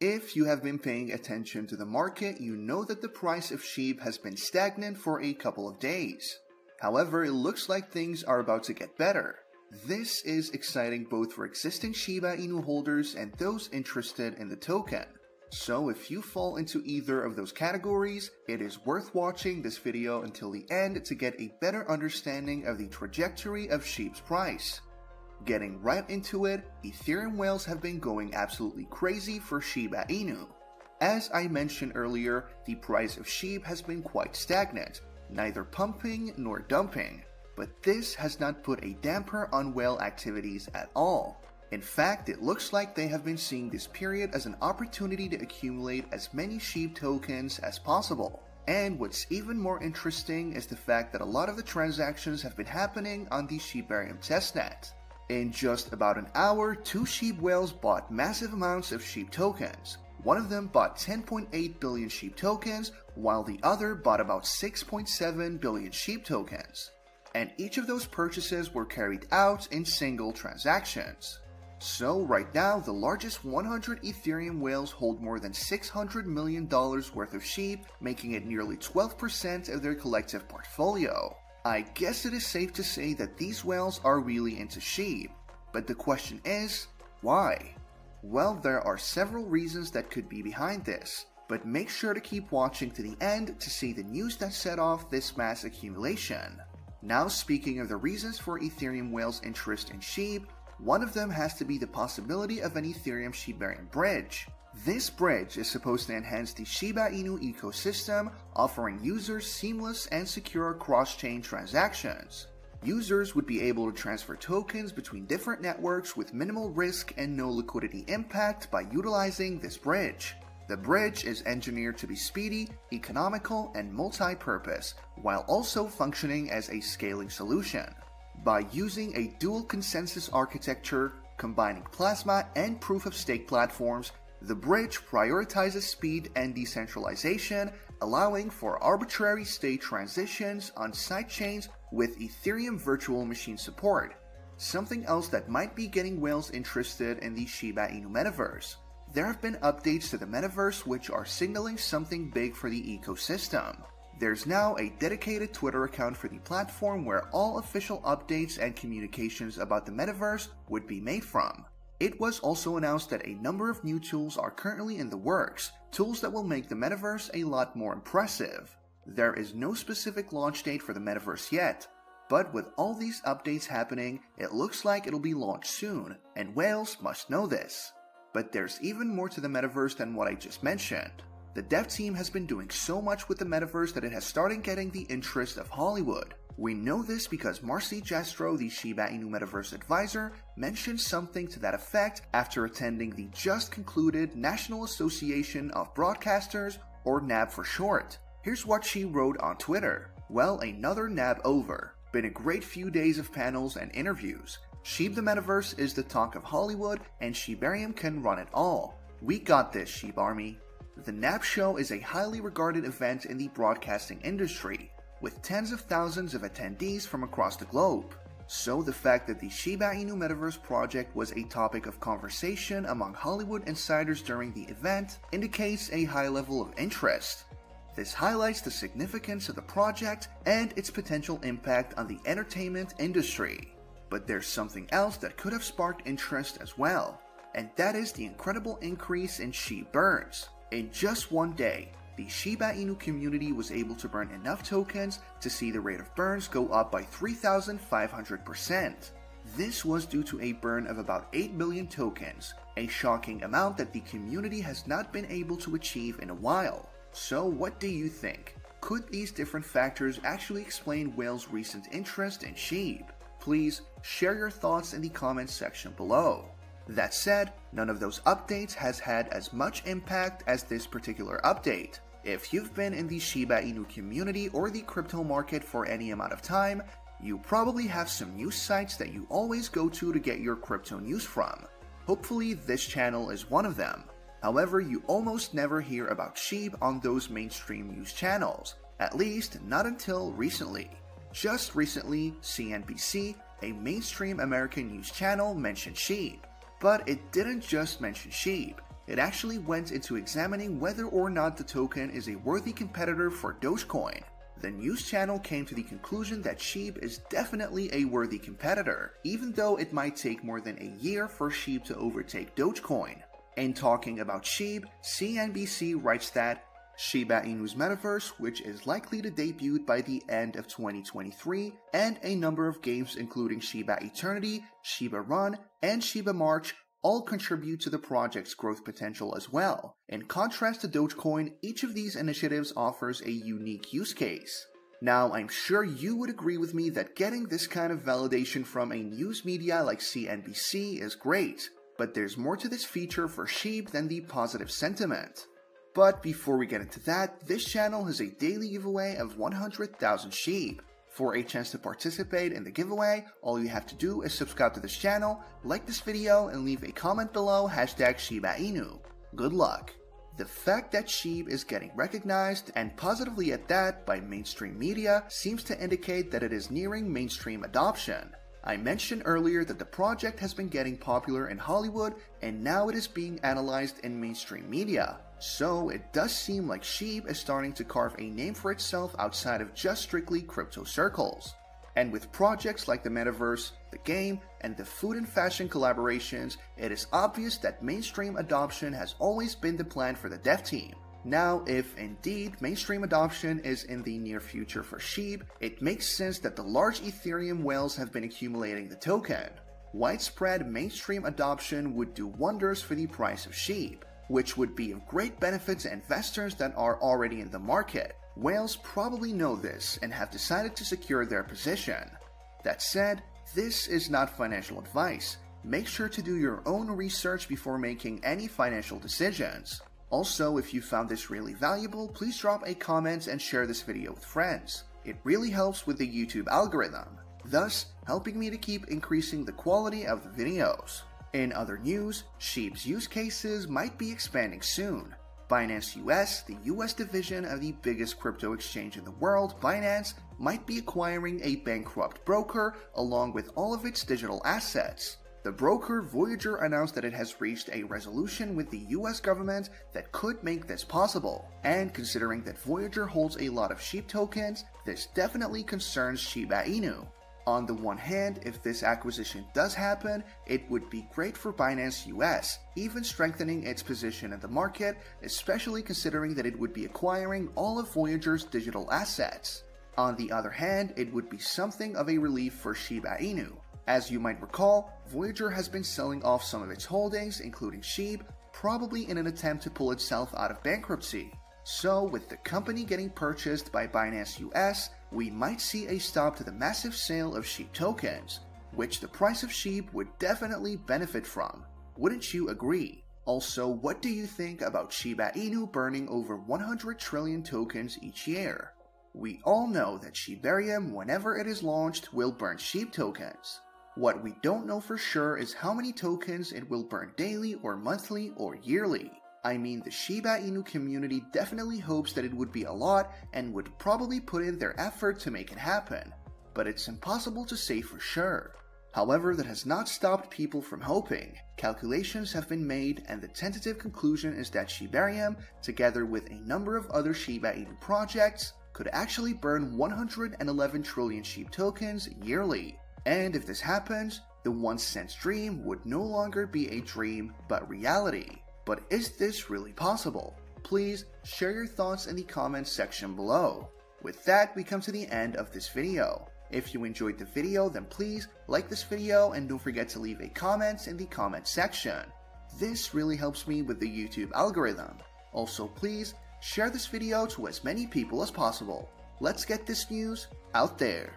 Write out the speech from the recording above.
If you have been paying attention to the market, you know that the price of SHIB has been stagnant for a couple of days. However, it looks like things are about to get better. This is exciting both for existing Shiba Inu holders and those interested in the token. So if you fall into either of those categories, it is worth watching this video until the end to get a better understanding of the trajectory of SHIB's price. Getting right into it, Ethereum whales have been going absolutely crazy for Shiba Inu. As I mentioned earlier, the price of SHIB has been quite stagnant, neither pumping nor dumping, but this has not put a damper on whale activities at all. In fact, it looks like they have been seeing this period as an opportunity to accumulate as many SHIB tokens as possible. And what's even more interesting is the fact that a lot of the transactions have been happening on the Shibarium testnet. In just about an hour, two SHIB whales bought massive amounts of SHIB tokens. One of them bought 10.8 billion SHIB tokens, while the other bought about 6.7 billion SHIB tokens. And each of those purchases were carried out in single transactions. So right now, the largest 100 Ethereum whales hold more than $600 million worth of SHIB, making it nearly 12% of their collective portfolio. I guess it is safe to say that these whales are really into SHIB, but the question is, why? Well, there are several reasons that could be behind this, but make sure to keep watching to the end to see the news that set off this mass accumulation. Now speaking of the reasons for Ethereum whales' interest in SHIB, one of them has to be the possibility of an Ethereum Shibarium bridge. This bridge is supposed to enhance the Shiba Inu ecosystem, offering users seamless and secure cross-chain transactions. Users would be able to transfer tokens between different networks with minimal risk and no liquidity impact by utilizing this bridge. The bridge is engineered to be speedy, economical, and multi-purpose, while also functioning as a scaling solution. By using a dual consensus architecture, combining Plasma and Proof of Stake platforms, the bridge prioritizes speed and decentralization, allowing for arbitrary state transitions on sidechains with Ethereum virtual machine support. Something else that might be getting whales interested in the Shiba Inu metaverse. There have been updates to the metaverse which are signaling something big for the ecosystem. There's now a dedicated Twitter account for the platform where all official updates and communications about the metaverse would be made from. It was also announced that a number of new tools are currently in the works, tools that will make the metaverse a lot more impressive. There is no specific launch date for the metaverse yet, but with all these updates happening, it looks like it'll be launched soon, and whales must know this. But there's even more to the metaverse than what I just mentioned. The dev team has been doing so much with the metaverse that it has started getting the interest of Hollywood. We know this because Marcy Jastrow, the Shiba Inu Metaverse advisor, mentioned something to that effect after attending the just concluded National Association of Broadcasters, or NAB for short. Here's what she wrote on Twitter. Well, another NAB over. Been a great few days of panels and interviews. SHIB the Metaverse is the talk of Hollywood, and Shibarium can run it all. We got this, SHIB Army. The NAB show is a highly regarded event in the broadcasting industry, with tens of thousands of attendees from across the globe. So the fact that the Shiba Inu Metaverse project was a topic of conversation among Hollywood insiders during the event indicates a high level of interest. This highlights the significance of the project and its potential impact on the entertainment industry. But there's something else that could have sparked interest as well, and that is the incredible increase in SHIB burns. In just one day, the Shiba Inu community was able to burn enough tokens to see the rate of burns go up by 3,500%. This was due to a burn of about 8 million tokens, a shocking amount that the community has not been able to achieve in a while. So what do you think? Could these different factors actually explain Whale's recent interest in SHIB? Please share your thoughts in the comments section below. That said, none of those updates has had as much impact as this particular update. If you've been in the Shiba Inu community or the crypto market for any amount of time, you probably have some news sites that you always go to to get your crypto news from. Hopefully this channel is one of them. However, you almost never hear about SHIB on those mainstream news channels, at least not until recently. Just recently, CNBC, a mainstream American news channel, mentioned SHIB. But it didn't just mention SHIB. It actually went into examining whether or not the token is a worthy competitor for Dogecoin. The news channel came to the conclusion that SHIB is definitely a worthy competitor, even though it might take more than a year for SHIB to overtake Dogecoin. In talking about SHIB, CNBC writes that Shiba Inu's metaverse, which is likely to debut by the end of 2023, and a number of games including Shiba Eternity, Shiba Run, and Shiba March all contribute to the project's growth potential as well. In contrast to Dogecoin, each of these initiatives offers a unique use case. Now, I'm sure you would agree with me that getting this kind of validation from a news media like CNBC is great, but there's more to this feature for SHIB than the positive sentiment. But before we get into that, this channel has a daily giveaway of 100,000 SHIB. For a chance to participate in the giveaway, all you have to do is subscribe to this channel, like this video, and leave a comment below hashtag Shiba Inu. Good luck! The fact that SHIB is getting recognized, and positively at that, by mainstream media seems to indicate that it is nearing mainstream adoption. I mentioned earlier that the project has been getting popular in Hollywood and now it is being analyzed in mainstream media. So it does seem like SHIB is starting to carve a name for itself outside of just strictly crypto circles. And with projects like the metaverse, the game, and the food and fashion collaborations, it is obvious that mainstream adoption has always been the plan for the dev team. Now, if indeed mainstream adoption is in the near future for SHIB, it makes sense that the large Ethereum whales have been accumulating the token. Widespread mainstream adoption would do wonders for the price of SHIB which would be of great benefit to investors that are already in the market. Whales probably know this and have decided to secure their position. That said, this is not financial advice. Make sure to do your own research before making any financial decisions. Also, if you found this really valuable, please drop a comment and share this video with friends. It really helps with the YouTube algorithm, thus helping me to keep increasing the quality of the videos. In other news, SHIB's use cases might be expanding soon. Binance US, the US division of the biggest crypto exchange in the world, Binance, might be acquiring a bankrupt broker along with all of its digital assets. The broker Voyager announced that it has reached a resolution with the US government that could make this possible. And considering that Voyager holds a lot of SHIB tokens, this definitely concerns Shiba Inu. On the one hand, if this acquisition does happen, it would be great for Binance US, even strengthening its position in the market, especially considering that it would be acquiring all of Voyager's digital assets. On the other hand, it would be something of a relief for Shiba Inu. As you might recall, Voyager has been selling off some of its holdings, including SHIB, probably in an attempt to pull itself out of bankruptcy. So, with the company getting purchased by Binance US, we might see a stop to the massive sale of SHIB tokens, which the price of SHIB would definitely benefit from. Wouldn't you agree? Also, what do you think about Shiba Inu burning over 100 trillion tokens each year? We all know that Shibarium, whenever it is launched, will burn SHIB tokens. What we don't know for sure is how many tokens it will burn daily or monthly or yearly. I mean, the Shiba Inu community definitely hopes that it would be a lot and would probably put in their effort to make it happen, but it's impossible to say for sure. However, that has not stopped people from hoping. Calculations have been made, and the tentative conclusion is that Shibarium, together with a number of other Shiba Inu projects, could actually burn 111 trillion SHIB tokens yearly. And if this happens, the one cent dream would no longer be a dream, but reality. But is this really possible? Please share your thoughts in the comments section below. With that, we come to the end of this video. If you enjoyed the video, then please like this video and don't forget to leave a comment in the comment section. This really helps me with the YouTube algorithm. Also, please share this video to as many people as possible. Let's get this news out there.